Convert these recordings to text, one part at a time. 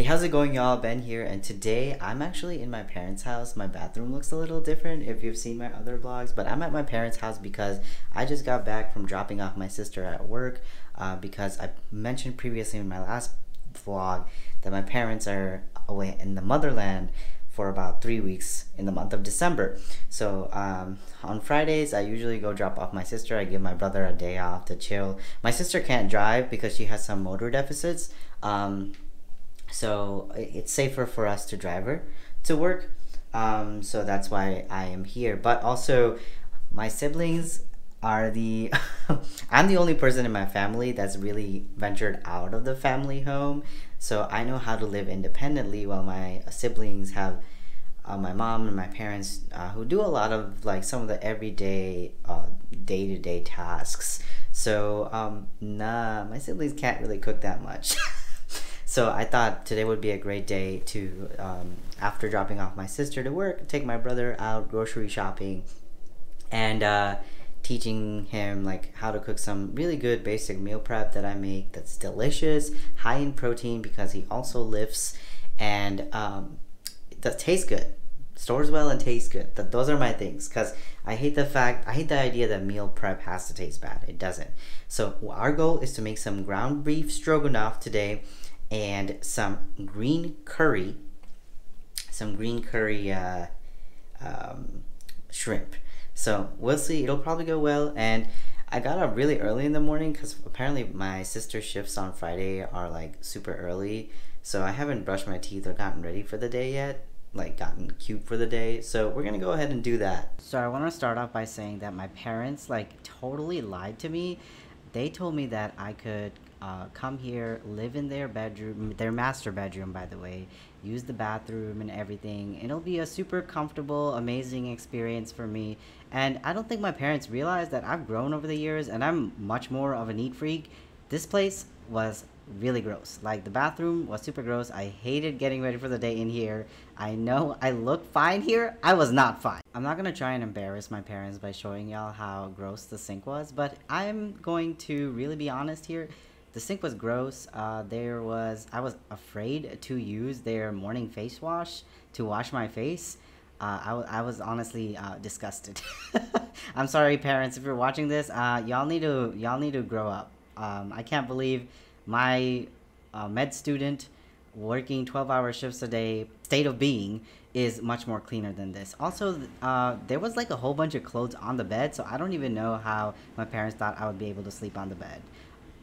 Hey, how's it going, y'all? Ben here, and today I'm actually in my parents' house. My bathroom looks a little different if you've seen my other vlogs, but I'm at my parents' house because I just got back from dropping off my sister at work uh, because I mentioned previously in my last vlog that my parents are away in the motherland for about three weeks in the month of December. So um, on Fridays, I usually go drop off my sister. I give my brother a day off to chill. My sister can't drive because she has some motor deficits. Um, so it's safer for us to drive her to work. Um, so that's why I am here. But also, my siblings are the I'm the only person in my family that's really ventured out of the family home. So I know how to live independently while my siblings have uh, my mom and my parents uh, who do a lot of like some of the everyday day to day tasks. So um, nah, my siblings can't really cook that much. So I thought today would be a great day to, um, after dropping off my sister to work, take my brother out grocery shopping and uh, teaching him like how to cook some really good basic meal prep that I make that's delicious, high in protein because he also lifts and um, that tastes good. Stores well and tastes good. That those are my things because I hate the fact I hate the idea that meal prep has to taste bad. It doesn't. So our goal is to make some ground beef stroganoff today and some green curry, some green curry uh, um, shrimp. So we'll see. It'll probably go well. And I got up really early in the morning because apparently my sister's shifts on Friday are like super early. So I haven't brushed my teeth or gotten ready for the day yet, like gotten cute for the day. So we're gonna go ahead and do that. So I want to start off by saying that my parents like totally lied to me. They told me that I could uh, come here, live in their bedroom, their master bedroom, by the way, use the bathroom and everything. It'll be a super comfortable, amazing experience for me. And I don't think my parents realize that I've grown over the years and I'm much more of a neat freak. This place was really gross. Like the bathroom was super gross. I hated getting ready for the day in here. I know I look fine here. I was not fine. I'm not gonna try and embarrass my parents by showing y'all how gross the sink was, but I'm going to really be honest here the sink was gross. Uh, there was I was afraid to use their morning face wash to wash my face. Uh, I, was honestly uh, disgusted. I'm sorry, parents, if you're watching this. Uh, y'all need to y'all need to grow up. Um, I can't believe my uh, med student working 12-hour shifts a day, state of being, is much more cleaner than this. Also, uh, there was like a whole bunch of clothes on the bed, so I don't even know how my parents thought I would be able to sleep on the bed.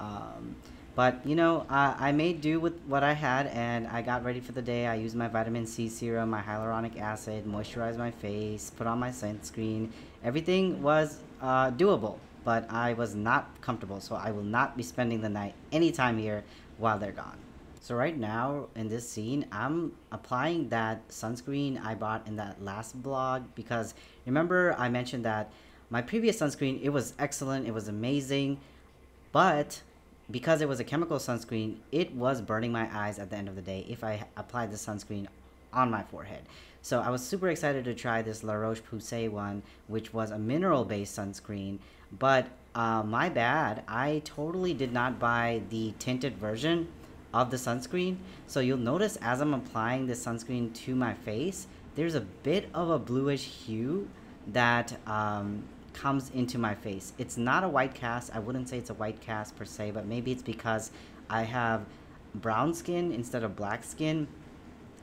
Um, but you know, I made do with what I had, and I got ready for the day. I used my vitamin C serum, my hyaluronic acid, moisturized my face, put on my sunscreen. Everything was uh, doable, but I was not comfortable, so I will not be spending the night anytime here while they're gone. So right now in this scene, I'm applying that sunscreen I bought in that last vlog because remember I mentioned that my previous sunscreen, it was excellent, it was amazing, but because it was a chemical sunscreen, it was burning my eyes at the end of the day if I applied the sunscreen on my forehead. So I was super excited to try this La Roche-Posay one, which was a mineral-based sunscreen. But uh, my bad, I totally did not buy the tinted version of the sunscreen. So you'll notice as I'm applying the sunscreen to my face, there's a bit of a bluish hue that um, comes into my face. It's not a white cast. I wouldn't say it's a white cast per se, but maybe it's because I have brown skin instead of black skin.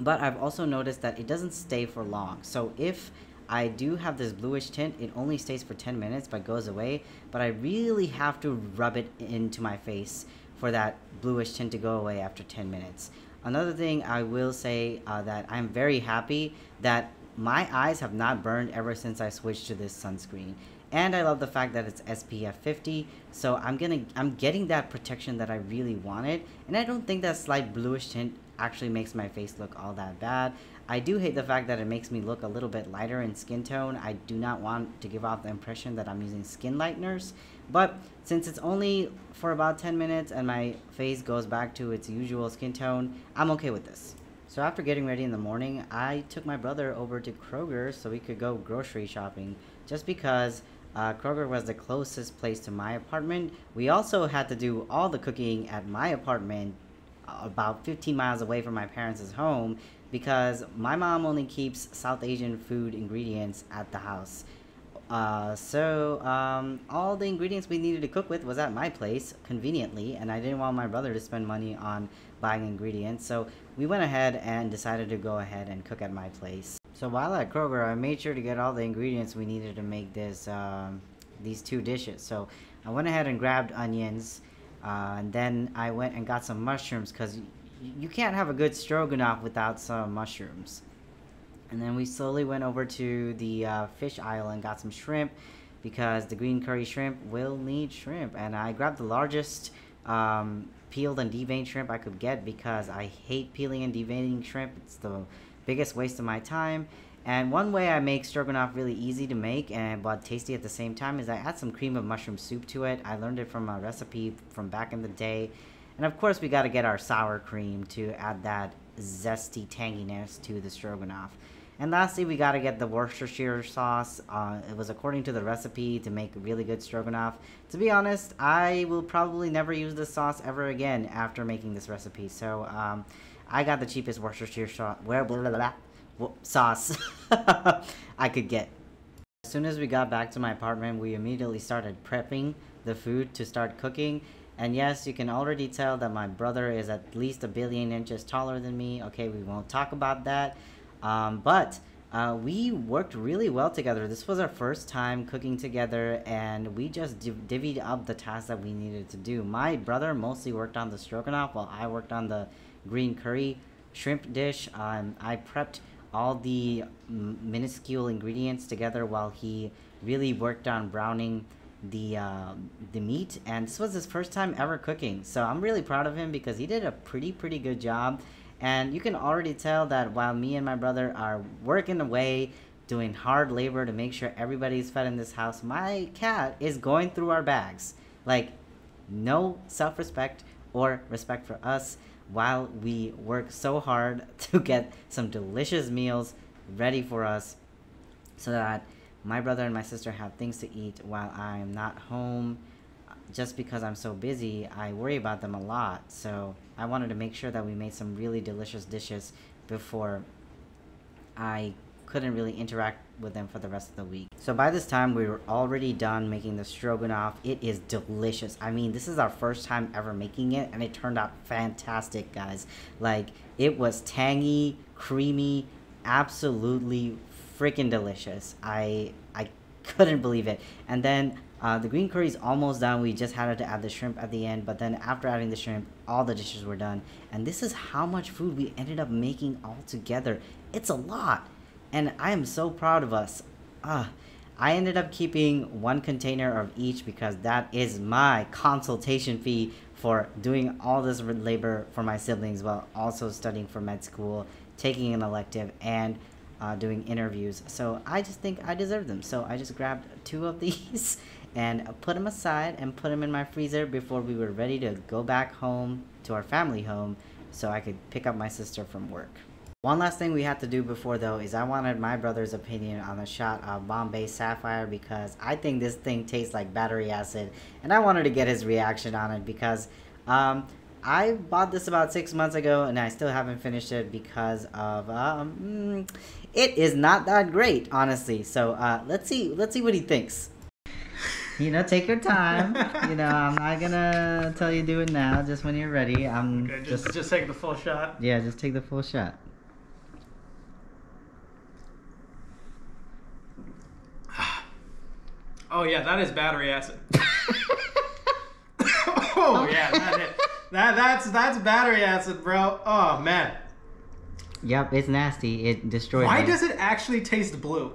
But I've also noticed that it doesn't stay for long. So if I do have this bluish tint, it only stays for 10 minutes but goes away. But I really have to rub it into my face for that bluish tint to go away after 10 minutes. Another thing I will say uh, that I'm very happy that my eyes have not burned ever since I switched to this sunscreen and I love the fact that it's SPF 50 so I'm gonna I'm getting that protection that I really wanted and I don't think that slight bluish tint actually makes my face look all that bad. I do hate the fact that it makes me look a little bit lighter in skin tone. I do not want to give off the impression that I'm using skin lighteners but since it's only for about 10 minutes and my face goes back to its usual skin tone I'm okay with this. So after getting ready in the morning, I took my brother over to Kroger so we could go grocery shopping just because uh, Kroger was the closest place to my apartment. We also had to do all the cooking at my apartment about 15 miles away from my parents' home because my mom only keeps South Asian food ingredients at the house. Uh, so um, all the ingredients we needed to cook with was at my place conveniently, and I didn't want my brother to spend money on buying ingredients. So we went ahead and decided to go ahead and cook at my place. So while at Kroger, I made sure to get all the ingredients we needed to make this um, these two dishes. So I went ahead and grabbed onions, uh, and then I went and got some mushrooms because you can't have a good stroganoff without some mushrooms. And then we slowly went over to the uh, fish aisle and got some shrimp because the green curry shrimp will need shrimp. And I grabbed the largest um, peeled and deveined shrimp I could get because I hate peeling and deveining shrimp. It's the biggest waste of my time. And one way I make stroganoff really easy to make and but tasty at the same time is I add some cream of mushroom soup to it. I learned it from a recipe from back in the day. And of course we got to get our sour cream to add that zesty tanginess to the stroganoff. And lastly, we got to get the Worcestershire sauce. Uh, it was according to the recipe to make really good stroganoff. To be honest, I will probably never use this sauce ever again after making this recipe. So um, I got the cheapest Worcestershire sauce, blah, blah, blah, sauce I could get. As soon as we got back to my apartment, we immediately started prepping the food to start cooking. And yes, you can already tell that my brother is at least a billion inches taller than me. Okay, we won't talk about that. Um, but uh, we worked really well together. This was our first time cooking together, and we just div- divvied up the tasks that we needed to do. My brother mostly worked on the stroganoff, while I worked on the green curry shrimp dish. Um, I prepped all the minuscule ingredients together while he really worked on browning the uh, the meat and this was his first time ever cooking so i'm really proud of him because he did a pretty pretty good job and you can already tell that while me and my brother are working away, doing hard labor to make sure everybody's fed in this house, my cat is going through our bags. Like, no self respect or respect for us while we work so hard to get some delicious meals ready for us so that my brother and my sister have things to eat while I'm not home just because I'm so busy, I worry about them a lot. So I wanted to make sure that we made some really delicious dishes before I couldn't really interact with them for the rest of the week. So by this time, we were already done making the stroganoff. It is delicious. I mean, this is our first time ever making it, and it turned out fantastic, guys. Like, it was tangy, creamy, absolutely freaking delicious. I I couldn't believe it. And then uh, the green curry is almost done. We just had to add the shrimp at the end, but then after adding the shrimp, all the dishes were done. And this is how much food we ended up making all together. It's a lot, and I am so proud of us. Ah, I ended up keeping one container of each because that is my consultation fee for doing all this labor for my siblings while also studying for med school, taking an elective, and uh, doing interviews. So I just think I deserve them. So I just grabbed two of these and put them aside and put them in my freezer before we were ready to go back home to our family home so I could pick up my sister from work. One last thing we have to do before though is I wanted my brother's opinion on the shot of Bombay Sapphire because I think this thing tastes like battery acid and I wanted to get his reaction on it because um, I bought this about six months ago and I still haven't finished it because of um, it is not that great honestly. So uh, let's see let's see what he thinks you know, take your time. you know, I'm not gonna tell you do it now. Just when you're ready. I'm okay, just, just just take the full shot. Yeah, just take the full shot. Oh yeah, that is battery acid. oh yeah, that, is, that that's that's battery acid, bro. Oh man. Yep, it's nasty. It destroys. Why me. does it actually taste blue?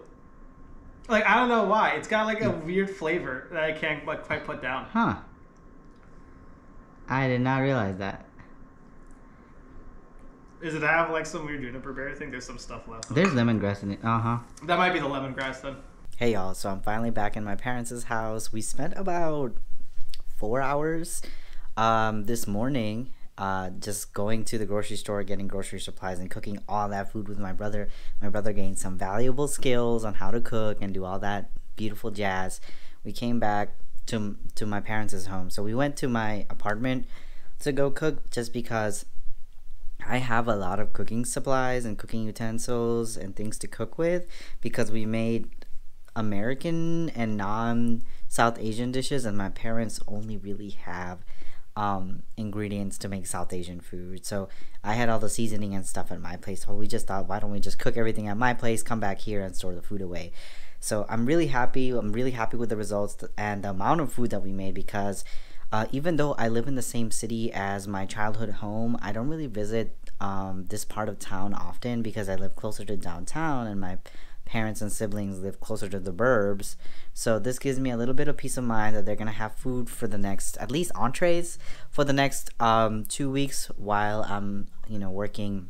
Like I don't know why. It's got like a weird flavor that I can't like quite put down. Huh. I did not realize that. Is it have like some weird juniper berry? I think there's some stuff left. There's lemongrass in it. Uh huh. That might be the lemongrass then. Hey y'all, so I'm finally back in my parents' house. We spent about four hours um, this morning uh, just going to the grocery store, getting grocery supplies, and cooking all that food with my brother. My brother gained some valuable skills on how to cook and do all that beautiful jazz. We came back to to my parents' home, so we went to my apartment to go cook just because I have a lot of cooking supplies and cooking utensils and things to cook with because we made American and non South Asian dishes, and my parents only really have um, ingredients to make South Asian food. So I had all the seasoning and stuff at my place. So we just thought, why don't we just cook everything at my place, come back here, and store the food away. So I'm really happy. I'm really happy with the results and the amount of food that we made because uh, even though I live in the same city as my childhood home, I don't really visit um, this part of town often because I live closer to downtown and my parents and siblings live closer to the burbs. So this gives me a little bit of peace of mind that they're gonna have food for the next, at least entrees, for the next um, two weeks while I'm, you know, working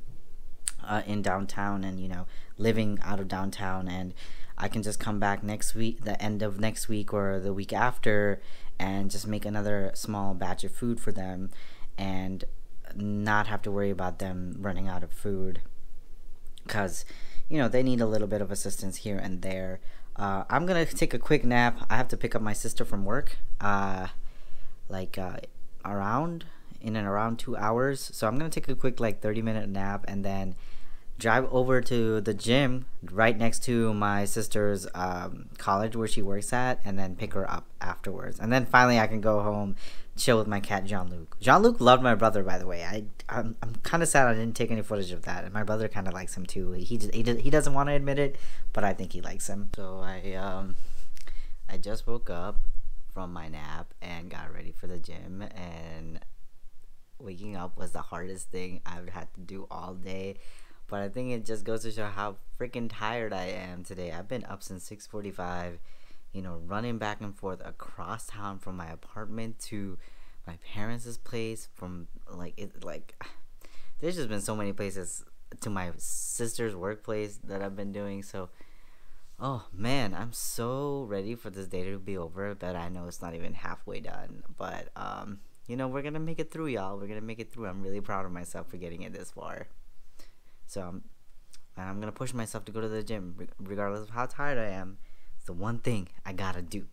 uh, in downtown and you know living out of downtown, and I can just come back next week, the end of next week or the week after, and just make another small batch of food for them, and not have to worry about them running out of food, because you know they need a little bit of assistance here and there. Uh, I'm gonna take a quick nap. I have to pick up my sister from work, uh, like uh, around in and around two hours. So I'm gonna take a quick like 30 minute nap and then drive over to the gym right next to my sister's um, college where she works at, and then pick her up afterwards. And then finally, I can go home, chill with my cat Jean Luc. Jean Luc loved my brother, by the way. I I'm, I'm kind of sad I didn't take any footage of that, and my brother kind of likes him too. He he he doesn't want to admit it, but I think he likes him. So I um I just woke up from my nap and got ready for the gym and waking up was the hardest thing I've had to do all day but I think it just goes to show how freaking tired I am today. I've been up since 6:45, you know, running back and forth across town from my apartment to my parents' place from like it like there's just been so many places to my sister's workplace that I've been doing so oh man I'm so ready for this day to be over but I know it's not even halfway done but um you know we're gonna make it through y'all. We're gonna make it through. I'm really proud of myself for getting it this far so um, I'm, I'm gonna push myself to go to the gym, regardless of how tired I am. It's the one thing I gotta do.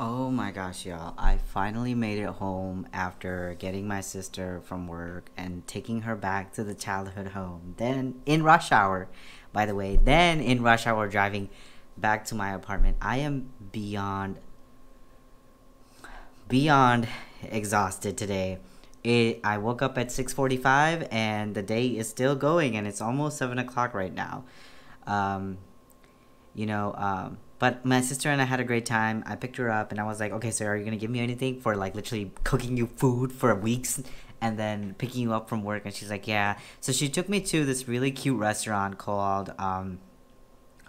Oh my gosh, y'all. I finally made it home after getting my sister from work and taking her back to the childhood home. Then, in rush hour, by the way, then in rush hour driving back to my apartment. I am beyond, beyond exhausted today it i woke up at 6.45 and the day is still going and it's almost 7 o'clock right now. Um, you know um, but my sister and i had a great time. I picked her up and i was like okay so are you gonna give me anything for like literally cooking you food for weeks and then picking you up from work? And she's like yeah. So she took me to this really cute restaurant called um,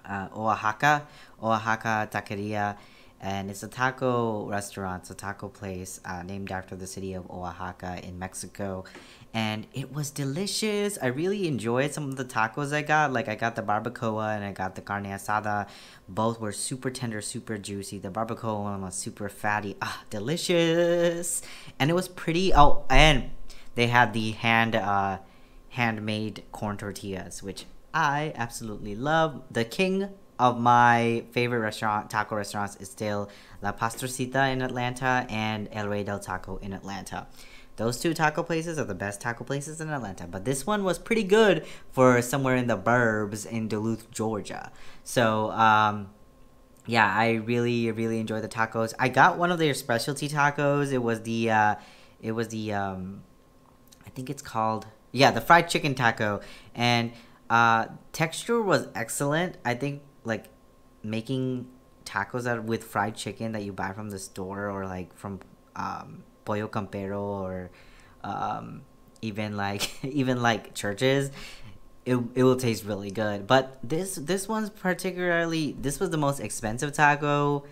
uh, oaxaca oaxaca taqueria and it's a taco restaurant, it's a taco place uh, named after the city of Oaxaca in Mexico. And it was delicious. I really enjoyed some of the tacos I got. Like I got the barbacoa and I got the carne asada. Both were super tender, super juicy. The barbacoa one was super fatty. Ah, delicious. And it was pretty. Oh, and they had the hand, uh, handmade corn tortillas, which I absolutely love. The king of my favorite restaurant taco restaurants is still La Pastrocita in Atlanta and El Rey del Taco in Atlanta. Those two taco places are the best taco places in Atlanta, but this one was pretty good for somewhere in the burbs in Duluth, Georgia. So, um, yeah, I really, really enjoy the tacos. I got one of their specialty tacos. It was the, uh, it was the, um, I think it's called, yeah, the fried chicken taco, and uh, texture was excellent. I think like making tacos that with fried chicken that you buy from the store or like from um, Pollo Campero or um, even like even like Church's, it, it will taste really good. But this this one's particularly this was the most expensive taco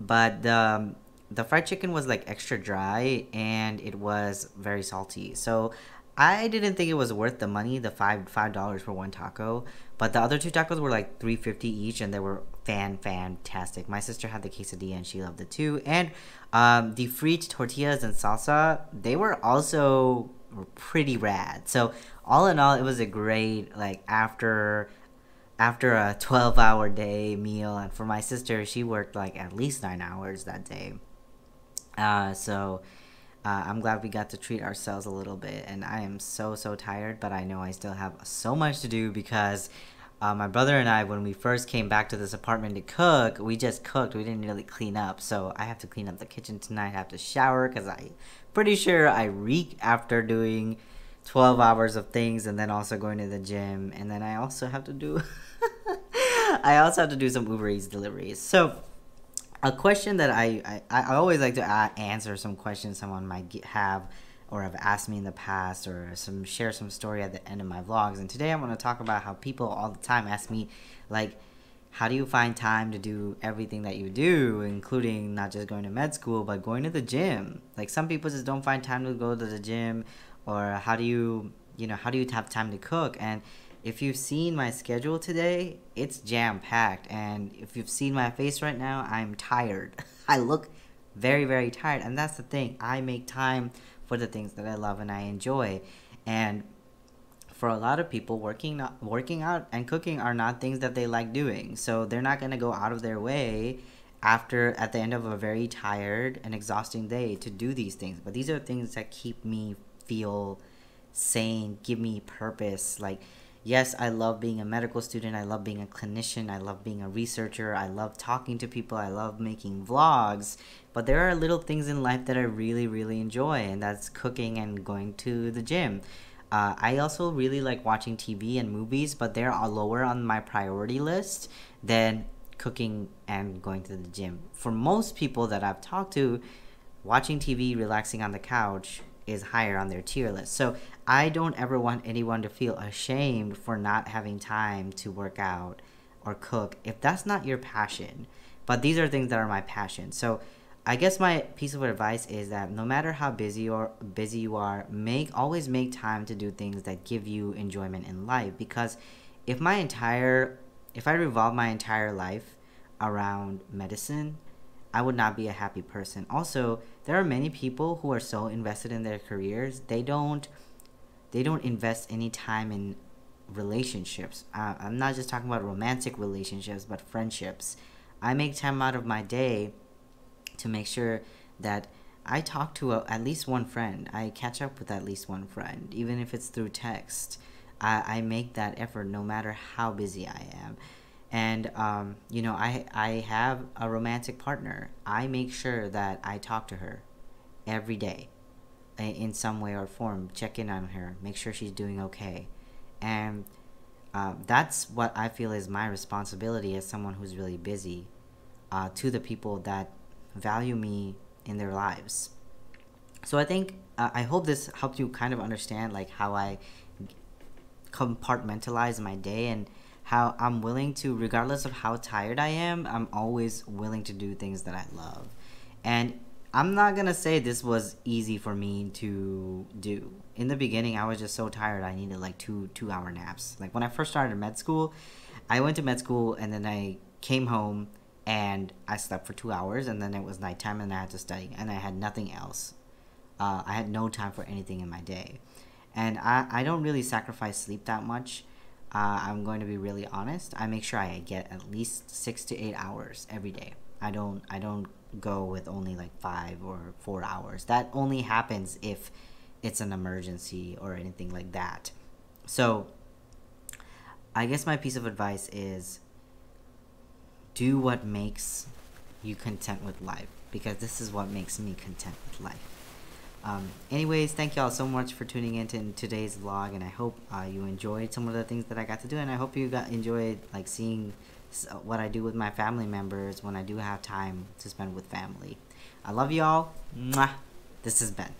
but the um, the fried chicken was like extra dry and it was very salty. So I didn't think it was worth the money, the five five dollars for one taco. But the other two tacos were like three fifty each, and they were fan fantastic. My sister had the quesadilla and she loved it too. And um, the free tortillas and salsa, they were also pretty rad. So all in all, it was a great like after after a 12 hour day meal and for my sister she worked like at least nine hours that day uh, so Uh, I'm glad we got to treat ourselves a little bit, and I am so so tired, but I know I still have so much to do because uh, my brother and I, when we first came back to this apartment to cook, we just cooked. We didn't really clean up, so I have to clean up the kitchen tonight. I have to shower because I pretty sure I reek after doing 12 hours of things and then also going to the gym, and then I also have to do. I also have to do some Uber Eats deliveries. So a question that I, I, I always like to answer some questions someone might get, have or have asked me in the past or some share some story at the end of my vlogs. And today i want to talk about how people all the time ask me like how do you find time to do everything that you do including not just going to med school but going to the gym? Like some people just don't find time to go to the gym or how do you you know how do you have time to cook? And if you've seen my schedule today, it's jam packed. And if you've seen my face right now, I'm tired. I look very, very tired. And that's the thing. I make time for the things that I love and I enjoy. And for a lot of people, working working out and cooking are not things that they like doing. So they're not going to go out of their way after at the end of a very tired and exhausting day to do these things. But these are things that keep me feel sane, give me purpose. Like yes, I love being a medical student. I love being a clinician. I love being a researcher. I love talking to people. I love making vlogs. But there are little things in life that I really, really enjoy, and that's cooking and going to the gym. Uh, I also really like watching TV and movies, but they're lower on my priority list than cooking and going to the gym. For most people that I've talked to, watching TV, relaxing on the couch is higher on their tier list. So I don't ever want anyone to feel ashamed for not having time to work out or cook if that's not your passion. But these are things that are my passion. So I guess my piece of advice is that no matter how busy or busy you are, make always make time to do things that give you enjoyment in life because if my entire if I revolve my entire life around medicine, I would not be a happy person. Also, there are many people who are so invested in their careers, they don't they don't invest any time in relationships. Uh, I'm not just talking about romantic relationships, but friendships. I make time out of my day to make sure that I talk to a, at least one friend. I catch up with at least one friend, even if it's through text. I, I make that effort no matter how busy I am. And, um, you know, I, I have a romantic partner. I make sure that I talk to her every day in some way or form, check in on her, make sure she's doing okay. And uh, that's what I feel is my responsibility as someone who's really busy uh, to the people that value me in their lives. So I think uh, I hope this helped you kind of understand like how I compartmentalize my day and how I'm willing to, regardless of how tired I am, I'm always willing to do things that I love. And I'm not gonna say this was easy for me to do. In the beginning, I was just so tired. I needed like two two hour naps. Like when I first started med school, I went to med school and then I came home and I slept for two hours and then it was nighttime and I had to study and I had nothing else. Uh, I had no time for anything in my day, and I I don't really sacrifice sleep that much. Uh, I'm going to be really honest. I make sure I get at least six to eight hours every day. I don't I don't go with only like five or four hours. That only happens if it's an emergency or anything like that. So, I guess my piece of advice is do what makes you content with life because this is what makes me content with life. Um, anyways, thank y'all so much for tuning in to today's vlog, and I hope uh, you enjoyed some of the things that I got to do, and I hope you got enjoyed like seeing what I do with my family members when I do have time to spend with family. I love y'all. Mwah. This is Ben.